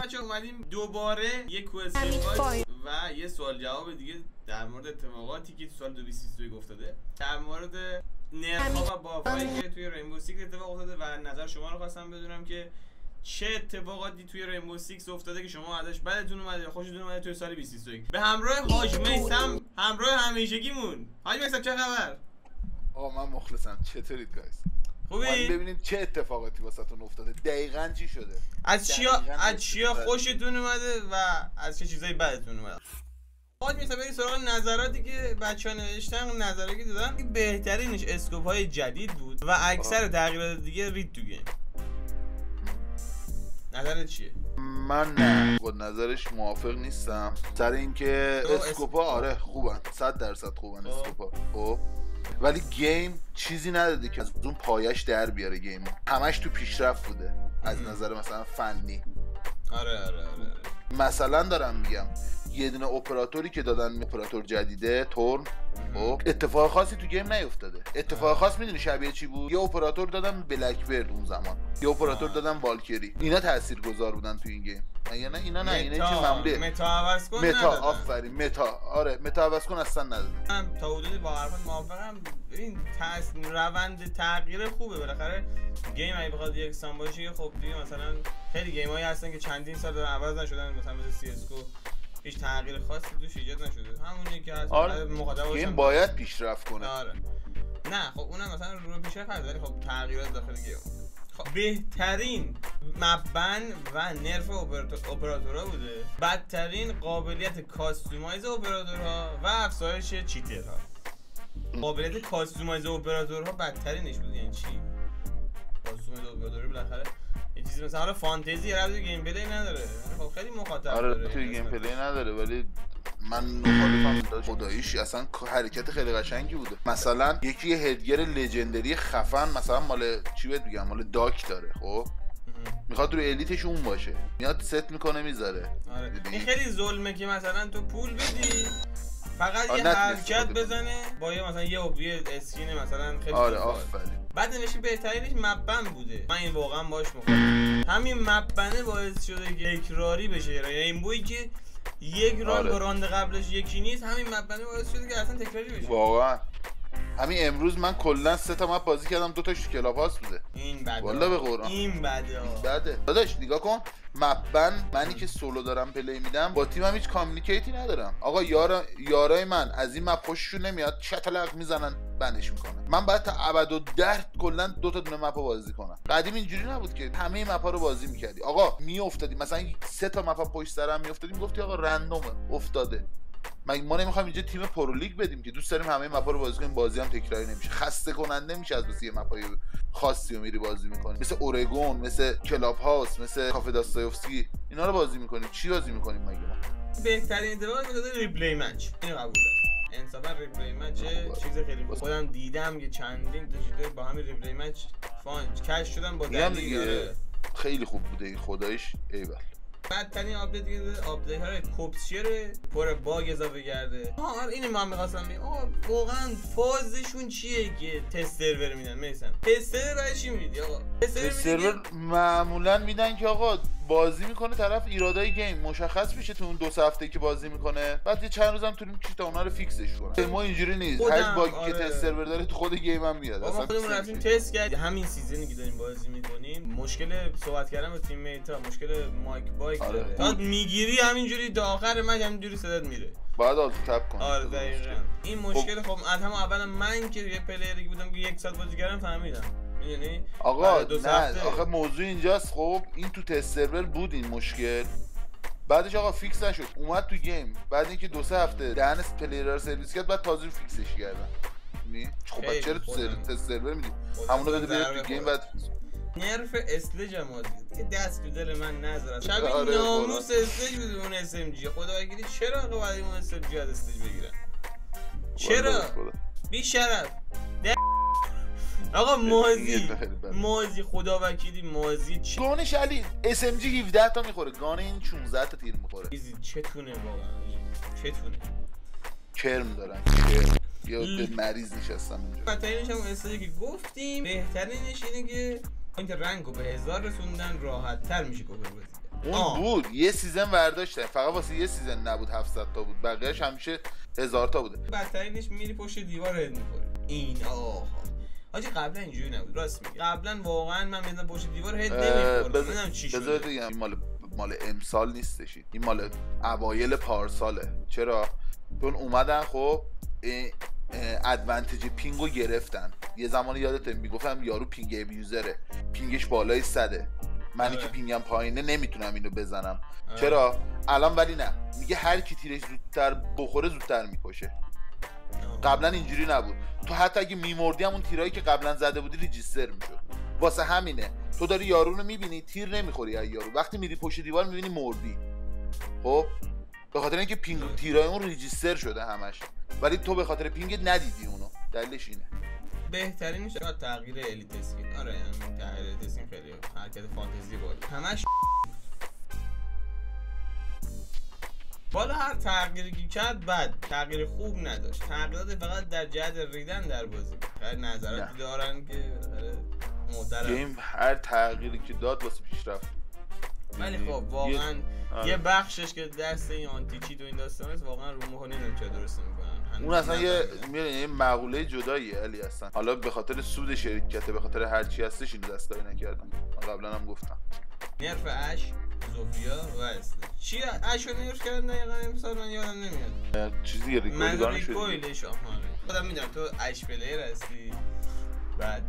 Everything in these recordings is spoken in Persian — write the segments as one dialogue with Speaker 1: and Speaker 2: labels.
Speaker 1: بچه اومدیم دوباره یک question و یه سوال جواب دیگه در مورد اتفاقاتی که تو سال 2022 افتاده. در مورد nerf و buff ایی که توی Rainbow Six اتفاق افتاده و نظر شما رو خواستم بدونم که چه اتفاقاتی توی Rainbow Six افتاده که شما ازش بدتون اومده خوشتون اومده توی سال 2022 به همراه حاج میسم همراه همیشگیمون. حاج میسم چه خبر؟
Speaker 2: آقا من مخلصم. چطورید guys
Speaker 1: خوبی؟
Speaker 2: ببینیم چه اتفاقاتی واسهتون افتاده. دقیقا چی شده؟
Speaker 1: از چیا از چیا خوشتون اومده و از چه چیزایی بدتون اومده؟ حاج میسم بریم سراغ نظراتی که بچه ها نوشتن نظراتی که دادن که بهترینش اسکوپ های جدید بود و اکثر تغییرات دیگه رید تو گیم. نظرت چیه؟
Speaker 2: من نه. با نظرش موافق نیستم. سر اینکه اسکوپا. آره خوبن. 100 درصد خوبن. اسکوپا خب؟ ولی game چیزی نداده که از اون پایش در بیاره game همش تو پیشرفت بوده از. نظر مثلا فنی
Speaker 1: آره آره آره, آره.
Speaker 2: مثلا دارم میگم یه دونه اپراتوری که دادن اپراتور جدیده Thorn. خب. اتفاق خاصی تو game نیفتاده. اتفاق خاص می‌دونی شبیه چی بود؟ یه اپراتور دادم Blackbeard اون زمان. یه اپراتور
Speaker 1: آه.
Speaker 2: دادم Valkyrie. اینا تاثیرگذار بودن تو این game. یا نه؟ اینا نه اینا چه
Speaker 1: meta.
Speaker 2: معمولیه
Speaker 1: meta عوض کن meta.
Speaker 2: آفرین. meta. آره meta عوض کن اصلا نداده
Speaker 1: من تا حدودی با حرفات موافقم. این تاس روند تغییر خوبه. بالاخره game اگه بخواد یکسان باشه خب دیگه مثلا خیلی game هایی هستن که چندین سال دارن عوض نشدن. مثلا مثل CS هیچ تغییر خاصی توش ایجاد نشده. همونی که هست
Speaker 2: آره. game باید پیشرفت کنه.
Speaker 1: آره. نه خب اونم مثلا رو پیشه هست ولی خب تغییرات داخل game خب بهترین map ban و nerf اپراتور- اپراتورها بوده. بدترین قابلیت customize اپراتورها و افزایش cheater ها. قابلیت customize اپراتورها بدترینش بود یعنی چی؟ customize اپراتور بالاخره چیزی مثلا حالا فانتزی رد gameplay نداره. خب خیلی مخاطب
Speaker 2: آره
Speaker 1: داره
Speaker 2: توی
Speaker 1: game.
Speaker 2: play نداره ولی من مخالفم خداییش اصلا حرکت خیلی قشنگی بوده. مثلا یکی یه headgear legendary خفن مثلا مال چی بهت بگم؟ مال Doc داره خب. می‌خواد رو elite ش اون باشه. میاد ست می‌کنه می‌ذاره.
Speaker 1: آره؟ این خیلی ظلمه که مثلا تو پول بدی. فقط یه حرکت بزنه با یه مثلا یه اوبیه skin مثلا خیلی
Speaker 2: آره. آفرین.
Speaker 1: بعد نوشته بهترینش map ban بوده. من این واقعا باش مخالفم همین map ban ه باعث شده که تکراری بشه. یعنی این بویی که یک round
Speaker 2: آره.
Speaker 1: با round قبلش یکی نیست همین map ban ه باعث شده که اصلا تکراری بشه.
Speaker 2: واقعا. همین امروز من کلا سه تا map بازی کردم دو تاش Clubhouse بوده.
Speaker 1: این بده.
Speaker 2: والا به قرآن.
Speaker 1: این بده.
Speaker 2: بعده داداش نگاه کن. map ban منی که سولو دارم play میدم با تیمم هیچ communicate ی ندارم. آقا یارا یارای من از این map خوششون نمیاد چتلق می‌زنن ban ش می‌کنن. من باید تا ابد و دهر کلا دو تا دونه map بازی کنم. قدیم اینجوری نبود که همه map رو بازی می‌کردی. آقا میافتادی. مثلا سه تا map پشت سرم میافتادی می‌گفتی آقا random ه. افتاده. مگه ما نمی‌خوایم اینجا تیم pro league بدیم که دوست داریم همه map ا رو بازی کنیم. بازی هم تکراری نمیشه. خسته کننده میشه از واسه یه map ای خاصی رو میری بازی می‌کنی. مثل Oregon مثل Clubhouse مثل کافه داستایوفسکی. اینا رو بازی می‌کنیم چی بازی می‌کنیم مگه ما؟
Speaker 1: بهترین می‌داده replay match. اینو قبول دارم. انصافا replay match چیز خیلی خوب. خودم دیدم که چندین تا چیز با همین replay match فان. کش شدن با دلیل.
Speaker 2: خیلی خوب بوده این خدایش ایول.
Speaker 1: بدترین update که update های کپسیره پر bug اضافه کرده. آها آره اینو من می‌خواستم بگم. آقا واقعا فازشون چیه که test server میدن؟ میثم test server برای چی می‌دید آقا؟ test
Speaker 2: server معمولا میدن که آقا بازی می‌کنه طرف ایرادای game. مشخص میشه تو اون دو هفته که بازی می‌کنه. بعد یه چند روزم طول می‌کشه تا اونا رو fix ش کنه ما اینجوری نیست. هر bug ی
Speaker 1: آره.
Speaker 2: که test server داره تو خود game هم میاد.
Speaker 1: ما خودمون رفتیم. تست کردیم. همین season ی که داریم بازی می‌کنیم. مشکل صحبت کردن با teammate ا مشکل mic بایک
Speaker 2: آره.
Speaker 1: داره. تا می‌گیری همینجوری تا آخر من همینجوری صدات میره.
Speaker 2: باید alt tab کنه
Speaker 1: آره دقیقا. این مشکل خب از همون اول من که یه player ی بودم که یک ساعت بازی کردم فهمیدم. می‌دونی
Speaker 2: آقا
Speaker 1: بعد دو
Speaker 2: نه. آخه موضوع اینجاست. خب این تو test server بود این مشکل. بعدش آقا fix نشد. اومد تو game. بعد اینکه دو سه هفته دهن player رو سرویس کرد بعد تازه fix ش کردن. می‌دونی؟ خب بعد چرا تو. سر... test server میدی؟ همونو بده بیاد تو
Speaker 1: game.
Speaker 2: بعد
Speaker 1: nerf Sledge هم که دست تو دل من نذارم. شب
Speaker 2: آره،
Speaker 1: ناموس Sledge بود اون SMG خدا وکیلی چرا آقا باید اون SMG از Sledge بگیرن؟ چرا. بی شرف ده- آقا مازی. مازی خدا وکیلی مازی چه
Speaker 2: گانش علی اس ام جی 17 تا می‌خوره. گان این 16 تا تیر می‌خوره.
Speaker 1: چیزی چتونه واقعا؟ چتونه؟
Speaker 2: کرم دارن کرم. یا
Speaker 1: ل-
Speaker 2: به مریض نشستم اونجا.
Speaker 1: بدترینش هم استیجی که گفتیم بهترینش اینه که اینکه رنگ رو به هزار رسوندن راحت تر میشه کرد.
Speaker 2: اون
Speaker 1: آه.
Speaker 2: بود. یه سیزن برداشتن فقط واسه یه سیزن نبود 700 تا بود. بقیهش همیشه هزار تا بوده.
Speaker 1: بدترینش میری پشت دیوار head می‌خوری. این آه. حاجی قبلا اینجوری نبود. راست میگی. قبلا واقعا من میدم پشت دیوار head
Speaker 2: اه،
Speaker 1: نمی‌خورد
Speaker 2: بذار-
Speaker 1: نمی‌دونم چی
Speaker 2: بذار
Speaker 1: شده.
Speaker 2: بگم این مال مال امسال نیستش. این مال اوایل پارساله. چرا؟ چون اومدن خب اه، اه، advantage ping و گرفتن. یه زمانی یادت می‌گفتم یارو ping abuser ه ping ش بالای صده. منی
Speaker 1: آره.
Speaker 2: که ping م پایینه نمی‌تونم اینو بزنم.
Speaker 1: آره.
Speaker 2: چرا؟ الان ولی نه. میگه هر کی تیرش زودتر بخوره زودتر می‌کشه. قبلا اینجوری نبود. تو حتی اگه میمردی همون تیرایی که قبلا زده بودی register می‌شد. واسه همینه. تو داری یارو رو می‌بینی تیر نمی‌خوری از یارو. وقتی میری پشت دیوار می‌بینی مردی. خب؟ به خاطر اینکه ping تیرای اون register شده همش. ولی تو به خاطر ping ندیدی اونو. دلیلش اینه.
Speaker 1: بهترینش شاید تغییر elite skin آره تغییر الیت اسکین خیلی حرکت فانتزی بود. همش بالا هر تغییری که کرد بد تغییر خوب نداشت. تغییرات فقط در جهت ریدن در بازی. خیلی نظراتی. دارن که بالاخره محترم.
Speaker 2: گیم هر تغییری که داد واسه پیشرفت.
Speaker 1: ولی
Speaker 2: یعنی
Speaker 1: خب واقعا
Speaker 2: یه- آره.
Speaker 1: یه بخشش که دست این آنتی چیت و این داستان است واقعا رو مخ نمی‌دونم چرا درست نمی‌کنن
Speaker 2: اون اصلا یه می‌دونی، یه مقوله جداییه علی هستن حالا به خاطر سود شرکته به خاطر هر چی هستش اینو دستکاری نکردم. قبلا هم گفتم.
Speaker 1: نرف اش. زوفیا و است چی اش رو نرف کردن دقیقا امسال من یادم نمیاد
Speaker 2: چیزی
Speaker 1: منظور
Speaker 2: نشد
Speaker 1: ریکویلش آهانه خودم می‌دونم تو اش پلیر هستی بعد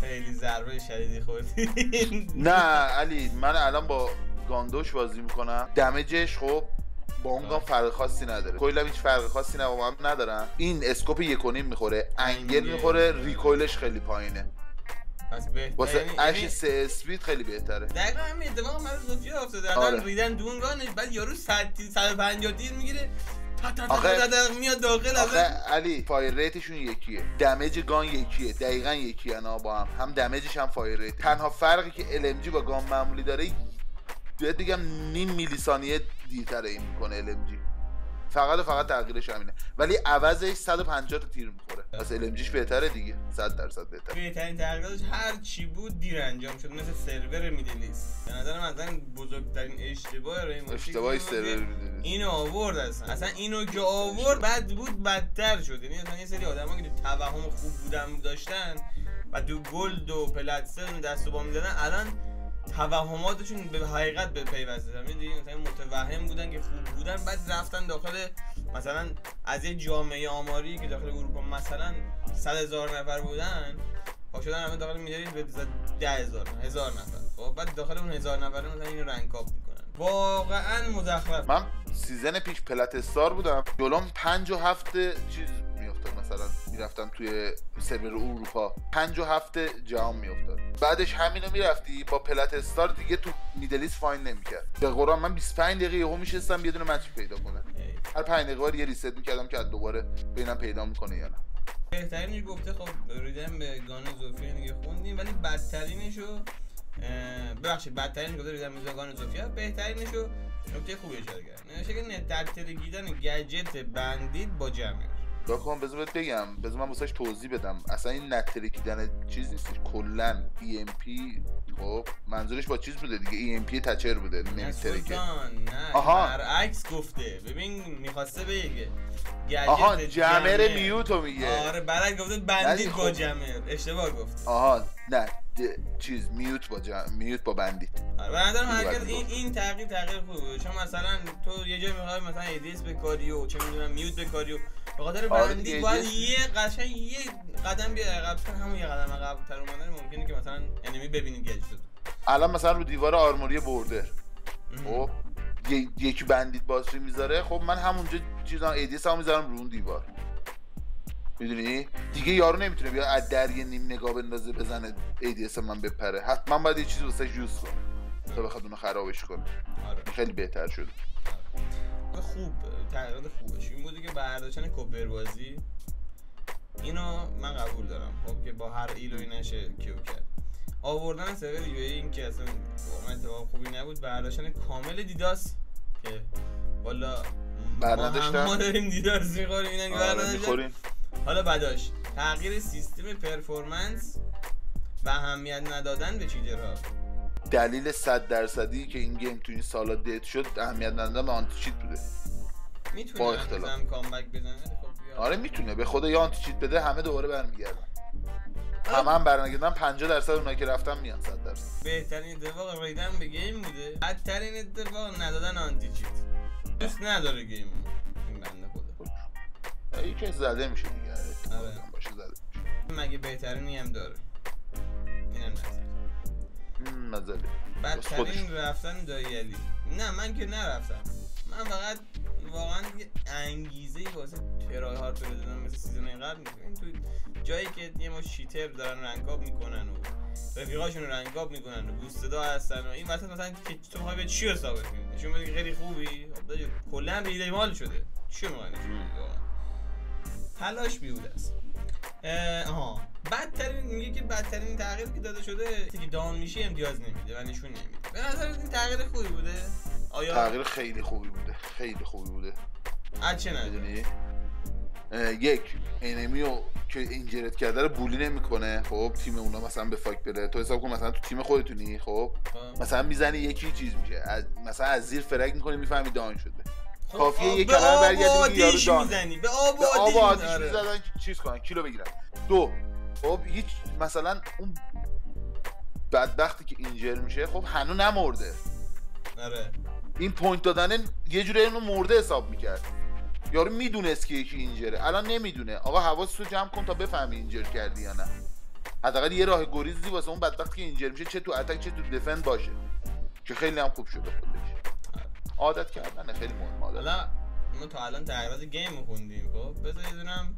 Speaker 1: خیلی ضربه شدیدی خوردی
Speaker 2: نه علی من الان با گاندوش بازی می‌کنم دمجش خب با اون gun فرق خاصی نداره. recoil هیچ فرق خاصی نه با هم ندارن. این scope یک و نیم می‌خوره
Speaker 1: angle.
Speaker 2: می‌خوره. recoil ش خیلی پایینه.
Speaker 1: پس بهتر
Speaker 2: واسه
Speaker 1: یعنی-
Speaker 2: اش
Speaker 1: یعنی
Speaker 2: سه speed خیلی بهتره
Speaker 1: دقیقا همین اتفاق من زوفیا افتاده
Speaker 2: آره.
Speaker 1: ریدن تو gun ش بعد یارو 100 150 تیر می‌گیره
Speaker 2: آخه-
Speaker 1: میاد داخل
Speaker 2: آخه علی fire rate شون یکیه damage gun یکیه دقیقا یکیه نه با هم هم damage ش هم fire rate تنها فرقی که LMG با gun معمولی داره بهت بگم نیم میلی ثانیه دیرتر این می‌کنه فقط و فقط تغییرش همینه. ولی عوضش 150 تا تیر می‌خوره. پس LMGش بهتره دیگه. 100 درصد بهتره.
Speaker 1: بهترین تغییراتش هر چی بود دیر انجام شد. مثل سرور Middle East به نظر من اصلا بزرگترین اشتباه
Speaker 2: اشتباهی
Speaker 1: این که
Speaker 2: سرور می‌دونی
Speaker 1: اینو آورد اصلا. اصلا اینو که آورد بد بود بدتر شد. یعنی مثلا یه سری آدم که تو توهم خوب بودن داشتن و تو gold و platinum دست و پا می‌دادن الان توهماتشون به حقیقت به پیوسته. می‌دونی؟ مثلا متوهم بودن که خوب بودن بعد رفتن داخل مثلا از یه جامعه آماری که داخل اروپا مثلا 100 هزار نفر بودن پا شدن همه داخل Middle East به ده هزار هزار نفر. خب بعد داخل اون هزار نفره مثلا اینو rank up می‌کنن. واقعا مزخرف.
Speaker 2: من season پیش plat star بودم. جلوم پنج و هفت چیز مثلا می‌رفتم توی سرور اروپا. پنج و هفت جهان میافتاد. بعدش همینو می‌رفتی با پلت استار دیگه تو میدلیس فاین نمی‌کرد. به قرآن من 25 دقیقه یهو میشستم یه دونه مچ پیدا کنه. هر 5 دقیقه یه ریست می‌کردم که از دوباره ببینم پیدا می‌کنه یا نه.
Speaker 1: بهترینش گفته خب ریدن به گان زوفیا دیگه خوندیم ولی بدترینشو ببخشید بدترینش گفته ریدن به گان زوفیا بهترینشو نکته خوبی اشاره کرد. نوشته که نترترگیدن گجت بندید با جمعه.
Speaker 2: بکن بذار بهت بگم بذار من واسش توضیح بدم. اصلا این نترکیدن چیز نیستش کلا EMP خب منظورش با چیز بوده دیگه. EMP تچر بوده نمیترکه
Speaker 1: نه
Speaker 2: آها.
Speaker 1: برعکس گفته. ببین می‌خواسته بگه.
Speaker 2: آها جمر. میوتو میگه.
Speaker 1: آره برعکس گفته بندید
Speaker 2: نه،
Speaker 1: با
Speaker 2: خب.
Speaker 1: جمعه. اشتباه گفته
Speaker 2: آها نه. چیز میوت با جم... میوت با بندیت.
Speaker 1: آره به حرکت
Speaker 2: باید
Speaker 1: این این تغییر تغییر خوبه. چون مثلا تو یه جای می‌خوای مثلا ADS بکاری و چه می‌دونم Mute بکاری و به خاطر
Speaker 2: آره
Speaker 1: بندی
Speaker 2: دیگه
Speaker 1: باید یه قشنگ یه قدم بیا عقب‌تر همون یه قدم عقب‌تر اومدن. ممکنه که مثلا enemy ببینی گج شد
Speaker 2: الان مثلا رو دیوار armory Border خب؟ یکی Bandit باتری می‌ذاره. خب من همونجا چیزا ADS هم می‌ذارم رو اون دیوار. می‌دونی؟ دیگه یارو نمی‌تونه بیا از در یه نیم نگاه بندازه بزنه ADS من بپره. حتما باید یه چیزی واسه use کنه تا بخواد اونو خرابش کنه.
Speaker 1: آره.
Speaker 2: خیلی بهتر شده.
Speaker 1: خوب. تغییرات خوبش. این بوده که برداشتن کوپر بازی اینو من قبول دارم. خب که با هر ایلوی نشه کیو کرد. آوردن سرور یو این که اصلا واقعا اتفاق خوبی نبود. برداشتن کامل دیداس که والا ما؟ هم ما داریم دیداس می‌خوریم. اینا
Speaker 2: آره
Speaker 1: نداشتن.
Speaker 2: می‌خوریم.
Speaker 1: حالا بعداش تغییر سیستم پرفورمنس و اهمیت ندادن به cheater ها
Speaker 2: دلیل صد درصدی که این game تو این سالا dead شد اهمیت ندادن به anti-cheat بوده با
Speaker 1: می‌تونه
Speaker 2: اختلاف.
Speaker 1: هم comeback بزنه خب.
Speaker 2: آره می‌تونه. به خدا یا anti-cheat بده همه دوباره برمیگردن. همه هم برنگردن 50 درصد اونایی که رفتن میان 100 درصد.
Speaker 1: بهترین اتفاق ریدن به game بوده. بدترین اتفاق ندادن anti-cheat دوست نداره game این بنده خدا.
Speaker 2: یکی که زده میشه دیگه.
Speaker 1: آره.
Speaker 2: باشه زده
Speaker 1: مگه بهترینی هم داره؟ اینم
Speaker 2: مم، نزده
Speaker 1: بدترین رفتن دایی علی. نه من که نرفتم. من فقط واقعا یه انگیزه ای واسه ترای هارد دادم مثل سیزن قبل. این تو جایی که یه ما شیتر دارن رنگاب می‌کنن و رفیقاشون رو رنگاب می‌کنن و بوستدا هستن و این وسط مثلا که تو می‌خوای به چی رو ثابت کنی نشون بدی که خیلی خوبی؟ خب کلا ریده مال شده. چی می‌خوای نشون تلاش بیهوده است. آها. بدترین میگه که بدترین تغییر که داده شده که داون میشه امتیاز نمیده و نشون نمیده. به نظر این تغییر خوبی بوده. آیا
Speaker 2: تغییر خیلی خوبی بوده. خیلی خوبی بوده.
Speaker 1: از چه نظر؟
Speaker 2: یک انمی رو که اینجرت کرده رو بولی نمی‌کنه. خب تیم اونا مثلا به فاک بره تو حساب کن مثلا تو تیم خودتونی خب؟ مثلا می‌زنی یکی چیز میشه. مثلا از زیر فرگ می‌کنی می‌فهمی دان شده. کافیه
Speaker 1: آب-
Speaker 2: یه کلمه برگردی بگی یارو down.
Speaker 1: می‌زنی به آب و
Speaker 2: به آب
Speaker 1: آتیش.
Speaker 2: می‌زدن چیز کنن kill و بگیرن. دو خب هیچ مثلا اون بدبختی که injure میشه خب هنو نمرده.
Speaker 1: آره.
Speaker 2: این point دادن یه جوری اینو مرده حساب می‌کرد. یارو می‌دونست که یکی injure ه الان نمی‌دونه. آقا حواستو جمع کن تا بفهمی injure کردی یا نه. حداقل یه راه گریزی واسه اون بدبخت که injure میشه چه تو attack چه تو defend باشه. که خیلی هم خوب شده خودش. عادت کردنه خیلی مهم
Speaker 1: حالا ما تا الان تغییرات گیم خوندیم خب؟ بذار یه دونم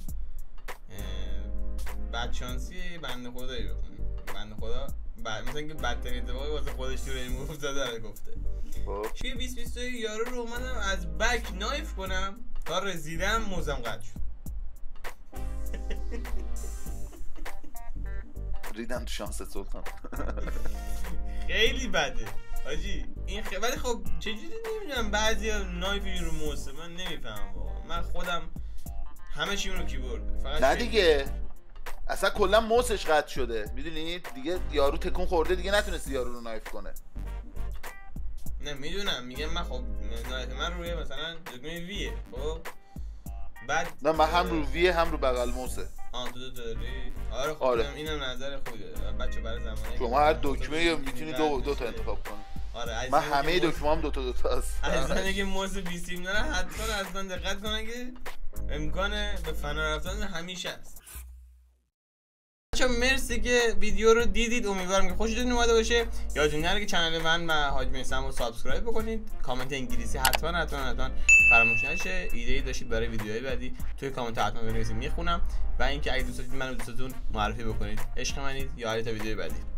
Speaker 1: بدشانسی بنده خدایی بخونیم. بنده خدا بعد مثلا که بدترین اتفاقی واسه خودش تو ریم افتاده رو گفته.
Speaker 2: خب.
Speaker 1: توی 20 یارو رو اومدم از بک نایف کنم تا رسیدم موزم قطع شد.
Speaker 2: ریدم تو شانس سلطان.
Speaker 1: خیلی بده. حاجی این خیلی ولی خب چجوری نمی‌دونم بعضی نایف رو موسه من نمی‌فهمم واقعا. من خودم همه چیم رو کیبورد. فقط
Speaker 2: نه دیگه. اصلا کلا موسش قطع شده. می‌دونی؟ دیگه یارو تکون خورده دیگه نتونستی یارو رو نایف کنه.
Speaker 1: نه می‌دونم. میگم من خب نایف من روی مثلا دکمه ویه خب؟ بعد
Speaker 2: نه من هم رو ویه هم رو بغل موسه.
Speaker 1: آن دو دو داری آره خب
Speaker 2: آره.
Speaker 1: اینم, نظر خوبه بچه برای زمانی
Speaker 2: شما هر دکمه می‌تونی دو, دو تا انتخاب کنی.
Speaker 1: آره
Speaker 2: من همه دکمه هم دو تا دو تا هست
Speaker 1: از زنی که موز بیسیم داره حتما از من دقت کنن که امکان به فنا رفتن همیشه است. بچه مرسی که ویدیو رو دیدید. امیدوارم که خوشتون اومده باشه. یادتون نره که channel من و حاج میسم رو subscribe بکنید. کامنت انگلیسی حتما حتما حتما فراموش نشه. ایده ای داشتید برای ویدیوهای بعدی. توی کامنت حتما بنویسید. می‌خونم. و اینکه اگه دوست داشتید منو دوستتون معرفی بکنید. عشق منید. یا تا ویدیوی بعدی.